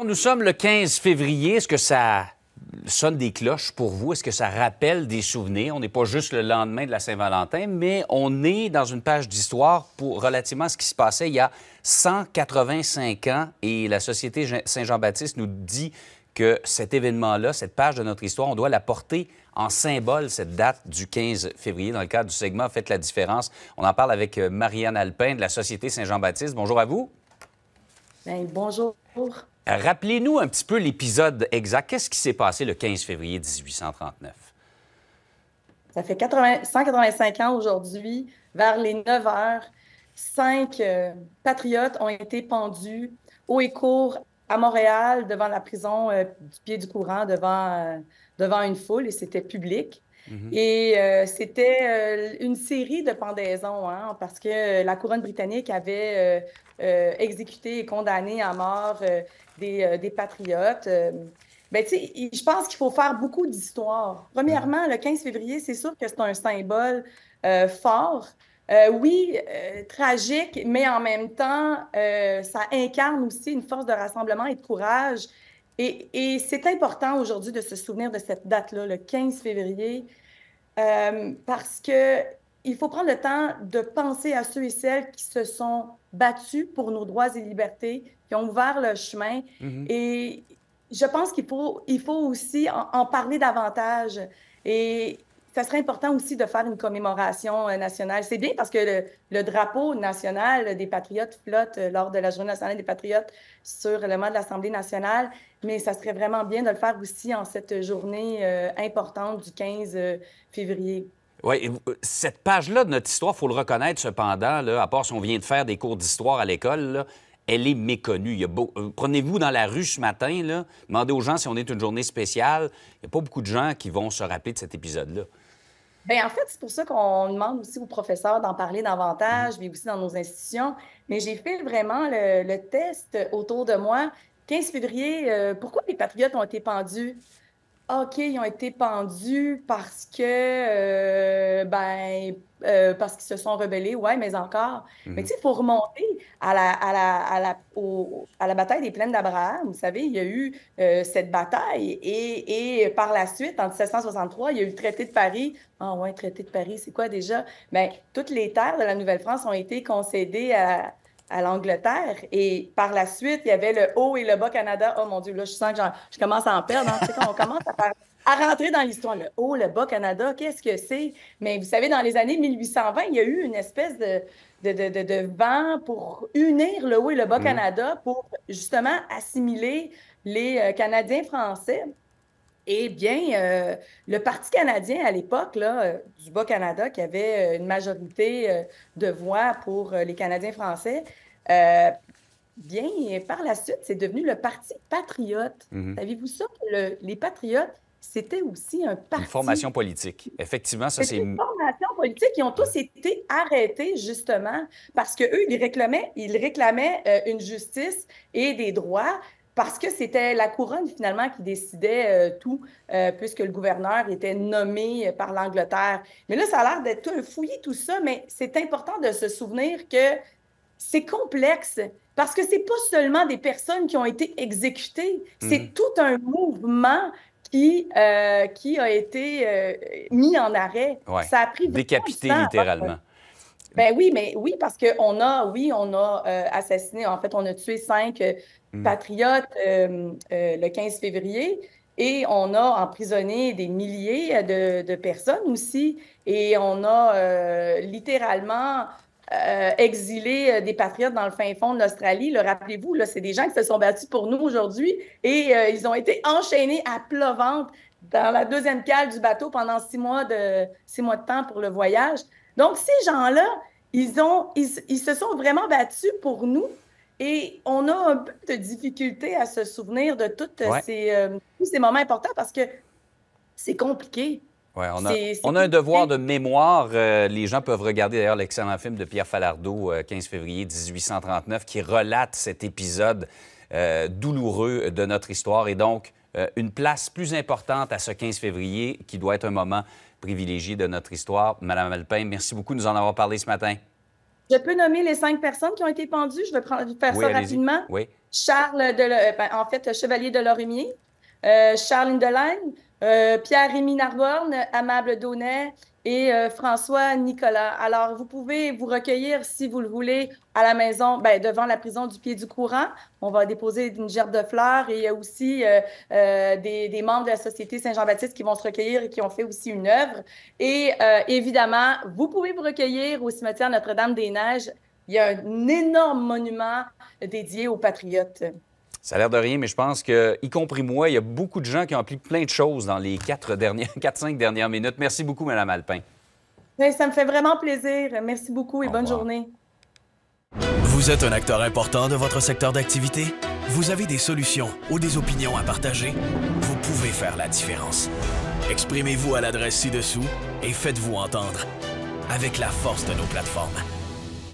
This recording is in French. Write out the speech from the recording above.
Nous sommes le 15 février. Est-ce que ça sonne des cloches pour vous? Est-ce que ça rappelle des souvenirs? On n'est pas juste le lendemain de la Saint-Valentin, mais on est dans une page d'histoire pour relativement à ce qui se passait il y a 185 ans et la Société Saint-Jean-Baptiste nous dit que cet événement-là, cette page de notre histoire, on doit la porter en symbole, cette date du 15 février, dans le cadre du segment Faites la différence. On en parle avec euh, Marianne Alpin de la Société Saint-Jean-Baptiste. Bonjour à vous. Bien, bonjour. Rappelez-nous un petit peu l'épisode exact. Qu'est-ce qui s'est passé le 15 février 1839? Ça fait 185 ans aujourd'hui, vers les 9 heures, cinq euh, patriotes ont été pendus haut et court à Montréal devant la prison euh, du pied du courant, devant, euh, devant une foule, et c'était public. Mhm. Et c'était une série de pendaisons, hein, parce que la couronne britannique avait exécuté et condamné à mort euh, des, patriotes. Euh, ben, je pense qu'il faut faire beaucoup d'histoire. Premièrement, le 15 février, c'est sûr que c'est un symbole euh, fort. oui, tragique, mais en même temps, ça incarne aussi une force de rassemblement et de courage. Et, et c'est important aujourd'hui de se souvenir de cette date-là, le 15 février, parce que il faut prendre le temps de penser à ceux et celles qui se sont battus pour nos droits et libertés, qui ont ouvert le chemin. Mm-hmm. Et je pense qu'il faut, il faut aussi en, parler davantage. Et ça serait important aussi de faire une commémoration euh, nationale. C'est bien parce que le, drapeau national des Patriotes flotte euh, lors de la Journée nationale des Patriotes sur le mât de l'Assemblée nationale, mais ça serait vraiment bien de le faire aussi en cette journée euh, importante du 15 février. Oui, cette page-là de notre histoire, il faut le reconnaître cependant, à part si on vient de faire des cours d'histoire à l'école, elle est méconnue. Euh, prenez-vous dans la rue ce matin, demandez aux gens si on est une journée spéciale. Il n'y a pas beaucoup de gens qui vont se rappeler de cet épisode-là. Bien, en fait, c'est pour ça qu'on demande aussi aux professeurs d'en parler davantage, mais aussi dans nos institutions. Mais j'ai fait vraiment le, test autour de moi. 15 février, euh, pourquoi les patriotes ont été pendus? OK, ils ont été pendus parce que, euh, ben, euh, parce qu'ils se sont rebellés, ouais, mais encore. Mais mhm. tu sais, il faut remonter à la, à la, à la, à la bataille des plaines d'Abraham. Vous savez, il y a eu euh, cette bataille et, et, par la suite, en 1763, il y a eu le traité de Paris. Ah ouais, traité de Paris, c'est quoi déjà? Bien, toutes les terres de la Nouvelle-France ont été concédées à, à l'Angleterre. Et par la suite, il y avait le Haut et le Bas Canada. Oh mon Dieu, là, je sens que je commence à en perdre. Hein. quand on commence à, rentrer dans l'histoire, le Haut, le Bas Canada, qu'est-ce que c'est? Mais vous savez, dans les années 1820, il y a eu une espèce de, de, de, vent pour unir le Haut et le Bas mm-hmm. Canada pour justement assimiler les euh, Canadiens français. Eh bien, euh, le Parti canadien à l'époque, euh, du Bas-Canada, qui avait une majorité de voix pour les Canadiens français, euh, bien, par la suite, c'est devenu le Parti patriote. Mhm. Savez-vous ça? les patriotes, c'était aussi un parti. Une formation politique. Effectivement, ça, c'est. Une formation politique. Ils ont tous été arrêtés, justement, parce qu'eux, ils réclamaient, ils réclamaient euh, une justice et des droits parce que c'était la couronne finalement qui décidait euh, tout, puisque le gouverneur était nommé par l'Angleterre. Mais là, ça a l'air d'être un fouillis tout ça, mais c'est important de se souvenir que c'est complexe parce que c'est pas seulement des personnes qui ont été exécutées, c'est mhm. tout un mouvement qui, euh, qui a été euh, mis en arrêt. Ça a pris décapité littéralement. Ben oui, mais oui, parce qu'on a, oui, on a euh, assassiné, en fait, on a tué cinq mhm. patriotes le 15 février. Et on a emprisonné des milliers de, de personnes aussi. Et on a littéralement euh, euh, des patriotes dans le fin fond de l'Australie. Rappelez-vous, c'est des gens qui se sont battus pour nous aujourd'hui et euh, ils ont été enchaînés à plat ventre dans la deuxième cale du bateau pendant six mois de, six mois de temps pour le voyage. Donc, ces gens-là, ils, ont, ils, se sont vraiment battus pour nous et on a un peu de difficulté à se souvenir de tous ces moments importants parce que c'est compliqué. Ouais, on, a, on, a, un devoir de mémoire. Euh, les gens peuvent regarder d'ailleurs l'excellent film de Pierre Falardeau, 15 euh, février 1839, qui relate cet épisode euh, douloureux de notre histoire et donc une place plus importante à ce 15 février qui doit être un moment privilégié de notre histoire. Madame Alpin, merci beaucoup de nous en avoir parlé ce matin. Je peux nommer les cinq personnes qui ont été pendues. Je vais prendre, faire ça rapidement. Oui. Charles, de, ben, en fait, Chevalier de Lorimier, euh, Charles Indelaine, euh, Pierre-Rémy Narbonne, Amable Daunet et euh, François Nicolas. Alors, vous pouvez vous recueillir si vous le voulez à la maison, ben, devant la prison du Pied du Courant. On va déposer une gerbe de fleurs et il y a aussi euh, euh, des, des, membres de la Société Saint-Jean-Baptiste qui vont se recueillir et qui ont fait aussi une œuvre. Et évidemment, vous pouvez vous recueillir au cimetière Notre-Dame-des-Neiges. Il y a un énorme monument dédié aux patriotes. Ça a l'air de rien, mais je pense que, y compris moi, il y a beaucoup de gens qui ont appris plein de choses dans les quatre dernières, quatre, cinq dernières minutes. Merci beaucoup, Mme Alpin. ça me fait vraiment plaisir. Merci beaucoup et bonne journée. Vous êtes un acteur important de votre secteur d'activité? Vous avez des solutions ou des opinions à partager? Vous pouvez faire la différence. Exprimez-vous à l'adresse ci-dessous et faites-vous entendre. Avec la force de nos plateformes